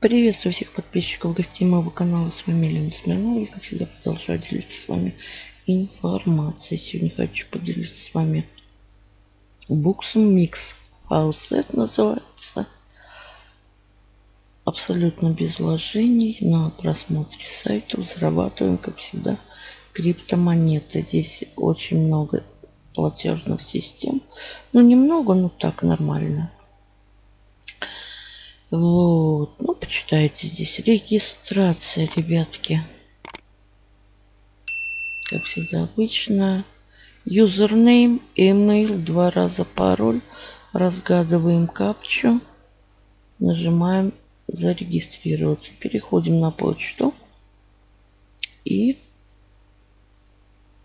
Приветствую всех подписчиков гостей моего канала. С вами Елена Смирнова. И как всегда продолжаю делиться с вами информацией. Сегодня хочу поделиться с вами буксом Mix Faucet называется. Абсолютно без вложений. На просмотре сайта зарабатываем, как всегда, криптомонеты. Здесь очень много платежных систем. Ну, немного, но так нормально. Вот. Ну, почитайте здесь. Регистрация, ребятки. Как всегда обычно. Юзернейм, email, два раза пароль. Разгадываем капчу. Нажимаем зарегистрироваться. Переходим на почту. И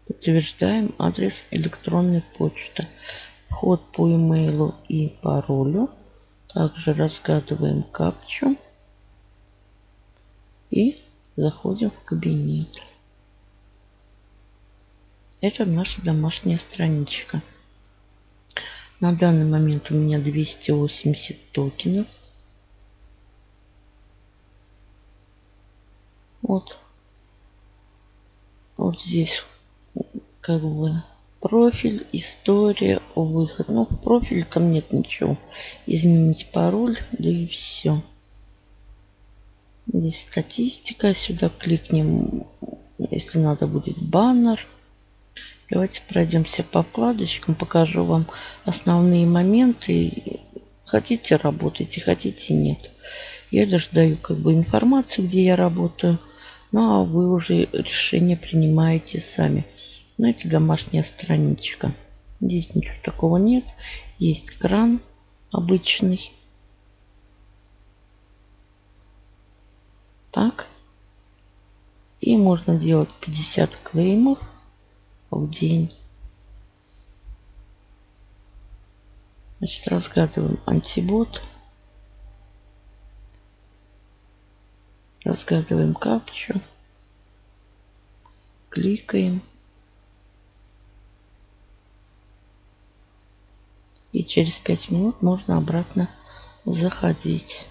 подтверждаем адрес электронной почты. Вход по имейлу и паролю. Также разгадываем капчу. И заходим в кабинет. Это наша домашняя страничка. На данный момент у меня 280 токенов. Вот. Вот здесь как бы профиль, история, выход. Ну, в профиле там нет ничего. Изменить пароль, да и все. Здесь статистика. Сюда кликнем, если надо будет баннер. Давайте пройдемся по вкладочкам. Покажу вам основные моменты. Хотите работайте, хотите нет. Я лишь даю как бы информацию, где я работаю. Ну а вы уже решение принимаете сами. Это домашняя страничка. Здесь ничего такого нет. Есть кран обычный. Так. И можно делать 50 клеймов в день. Значит, разгадываем антибот. Разгадываем капчу. Кликаем. И через 5 минут можно обратно заходить.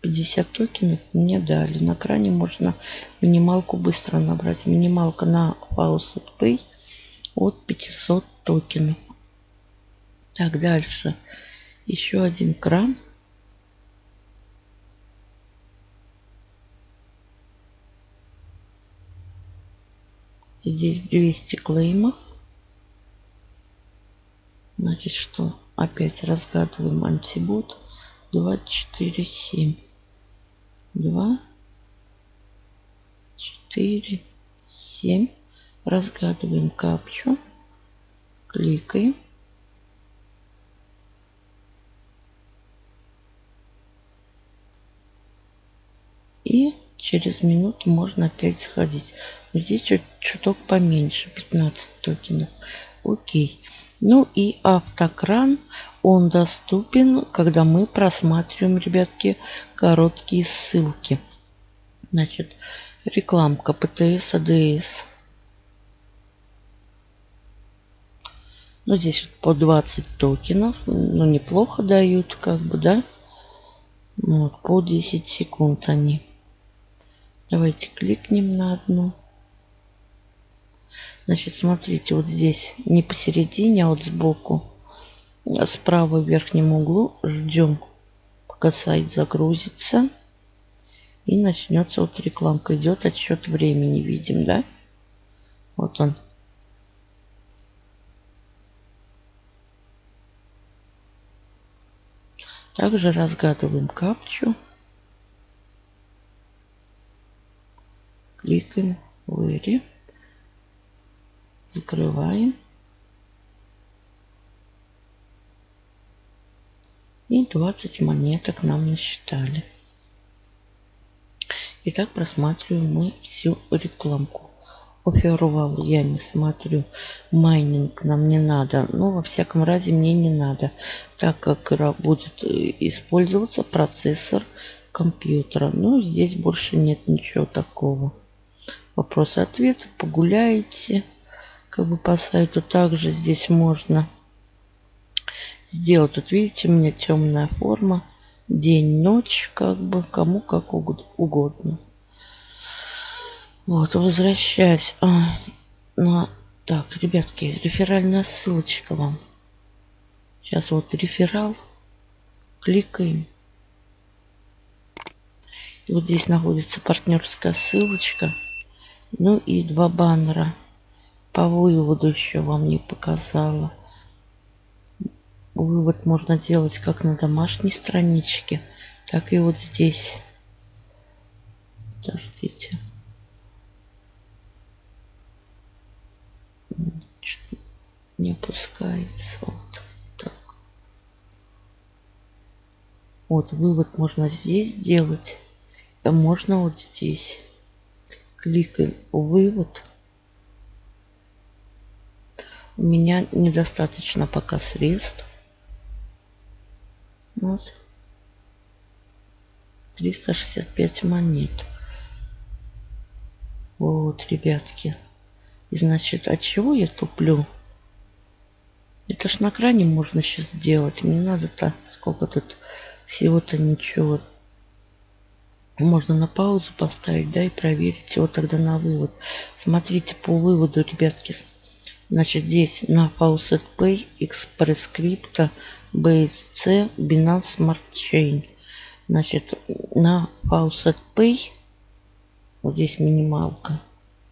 50 токенов мне дали. На кране можно минималку быстро набрать. Минималка на Faucet Pay от 500 токенов. Так, дальше. Еще один кран. Здесь 200 клеймов. Значит, что опять разгадываем антибот 247. 2, 4, 7. Разгадываем капчу. Кликаем. И через минуту можно опять сходить. Здесь чуть чуток поменьше, 15 токенов. Окей. Ну и автокран, он доступен, когда мы просматриваем, ребятки, короткие ссылки. Значит, рекламка ПТС, АДС. Ну, здесь вот по 20 токенов. Ну, неплохо дают, как бы, да? Вот, по 10 секунд они. Давайте кликнем на одну. Значит, смотрите, вот здесь не посередине, а вот сбоку, справа в верхнем углу ждем, пока сайт загрузится. И начнется вот рекламка. Идет отсчет времени, видим, да? Вот он. Также разгадываем капчу. Кликаем в Закрываем. И 20 монеток нам насчитали. Итак, просматриваем мы всю рекламку. Офервал я не смотрю. Майнинг нам не надо. Но во всяком разе мне не надо. Так как будет использоваться процессор компьютера. Но здесь больше нет ничего такого. Вопрос-ответ. Погуляете как бы по сайту. Также здесь можно сделать. Тут видите, у меня темная форма. день, ночь, как бы кому как угодно. Вот, возвращаясь а, на... Так, ребятки, реферальная ссылочка вам. Сейчас вот реферал. Кликаем. И вот здесь находится партнерская ссылочка. Ну и два баннера. По выводу еще вам не показала. Вывод можно делать как на домашней страничке, так и вот здесь. Подождите. Не пускается. Вот так. Вот вывод можно здесь сделать. А можно вот здесь. Кликаем вывод. У меня недостаточно пока средств. Вот. 365 монет. Вот, ребятки. И значит, от чего я туплю? Это ж на кране можно сейчас сделать. Мне надо-то сколько тут всего-то ничего. Можно на паузу поставить, да, и проверить его тогда на вывод. Смотрите по выводу, ребятки. Значит, здесь на Faucet Pay, Express Crypto, BSC, Binance Smart Chain. Значит, на Faucet Pay, вот здесь минималка,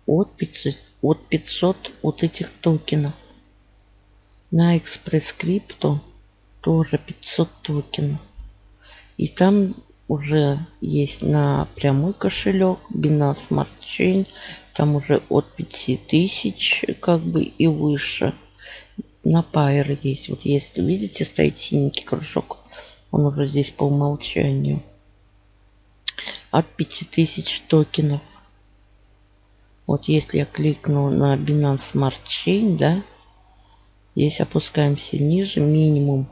от 500, от 500 вот этих токенов. На Express Crypto тоже 500 токенов. И там уже есть на прямой кошелек Binance Smart Chain. Там уже от 5000 как бы и выше. На Pair есть. Вот если видите, стоит синенький кружок. Он уже здесь по умолчанию. От 5000 токенов. Вот если я кликну на Binance Smart Chain, да, здесь опускаемся ниже, минимум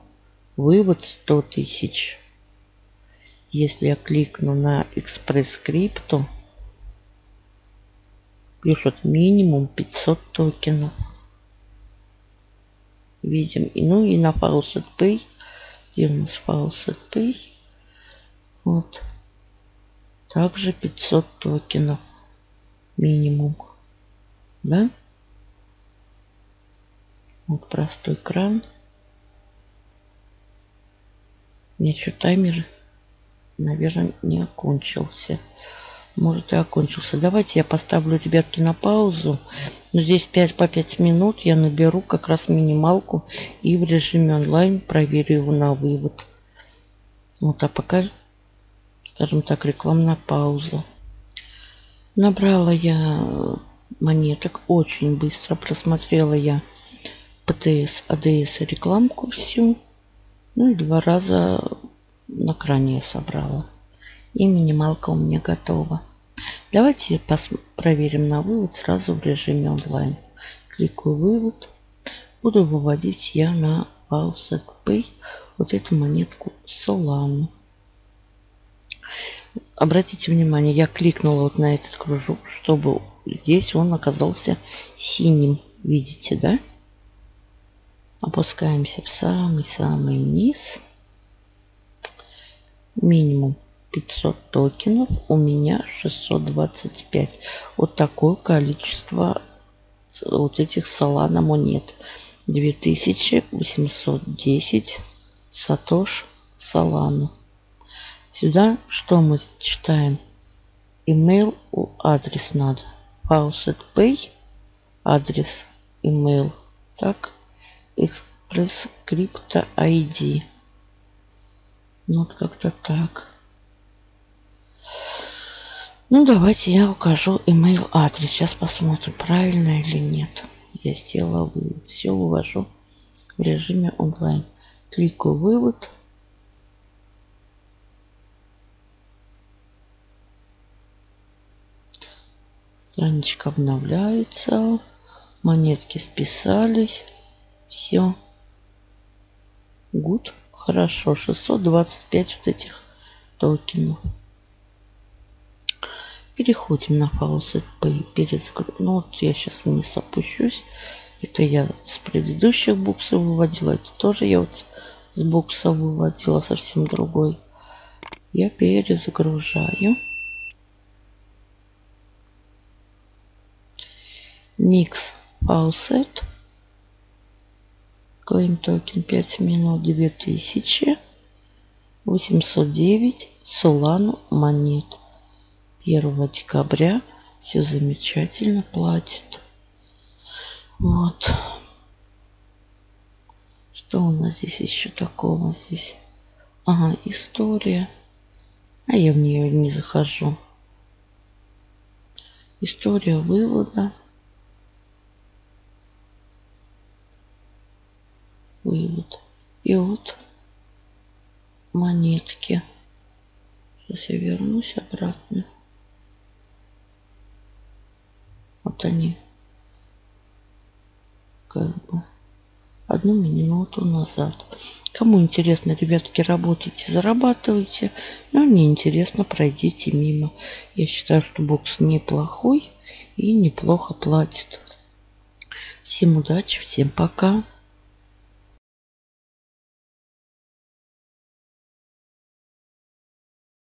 вывод 100 тысяч. Если я кликну на Express Crypto, пишут минимум 500 токенов. Видим. И, ну и на Faucet Pay. Где у нас Faucet Pay? Вот. Также 500 токенов. Минимум. Да? Вот простой кран. Ничего, таймер, наверное, не окончился. Может и окончился. Давайте я поставлю, ребятки, на паузу. Но здесь 5 по 5 минут я наберу как раз минималку и в режиме онлайн проверю его на вывод. Вот, а пока, скажем так, рекламная пауза. Набрала я монеток очень быстро. Просмотрела я ПТС, АДС рекламку всю. Ну и два раза на кране собрала. И минималка у меня готова. Давайте проверим на вывод сразу в режиме онлайн. Кликаю вывод. Буду выводить я на Faucet Pay вот эту монетку Solana. Обратите внимание, я кликнула вот на этот кружок, чтобы здесь он оказался синим. Видите, да? Опускаемся в самый-самый низ. Минимум 500 токенов, у меня 625. Вот такое количество вот этих Solana монет. 2810 сатош Solana. Сюда что мы читаем? Email, адрес надо. Faucet Pay, адрес, email. Так, Express Crypto ID. Ну, вот как-то так. Ну, давайте я укажу email адрес. Сейчас посмотрим, правильно или нет. Я сделала вывод. Все увожу в режиме онлайн. Кликаю вывод. Страничка обновляется. Монетки списались. Все. Гуд. Хорошо. 625 вот этих токенов. Переходим на Faucet Pay. Перезагру... Ну вот я сейчас вниз опущусь. Это я с предыдущих буксов выводила. Это тоже я вот с букса выводила совсем другой. Я перезагружаю. Mix Faucet. Claim токен 5 минут 2000. 809 Солану монет. 1 декабря все замечательно платит. Вот. Что у нас здесь еще такого здесь? Ага, история. А я в нее не захожу. История вывода. Вывод. И вот монетки. Сейчас я вернусь обратно. Вот они. Как бы одну минуту назад. Кому интересно, ребятки, работайте, зарабатывайте. Но не интересно, пройдите мимо. Я считаю, что бокс неплохой и неплохо платит. Всем удачи, всем пока.